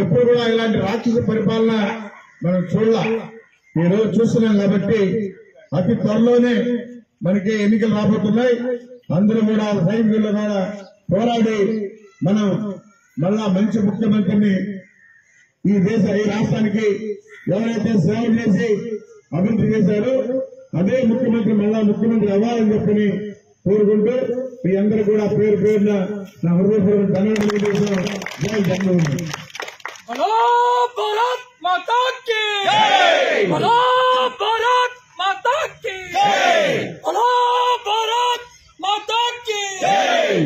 ఎప్పుడు కూడా ఇలాంటి రాక్షస పరిపాలన మనం చూడాల. ఈ రోజు చూస్తున్నాం కాబట్టి అతి త్వరలోనే మనకి ఎన్నికలు రాబోతున్నాయి. అందరూ కూడా సైనికులు కూడా పోరాడి మనం మళ్ళా మంచి ముఖ్యమంత్రిని ఈ దేశ ఈ రాష్ట్రానికి ఎవరైతే సేవ చేసి అభివృద్ధి చేశారో అదే ముఖ్యమంత్రి మళ్ళా ముఖ్యమంత్రి అవ్వాలని చెప్పని కోరుకుంటూ మీ అందరూ కూడా పేరు పేరున నా హృదయపూర్వక ధన్యవాదాలు जय जन्मभूमि बोलो भारत माता की जय बोलो भारत माता की जय बोलो भारत माता की जय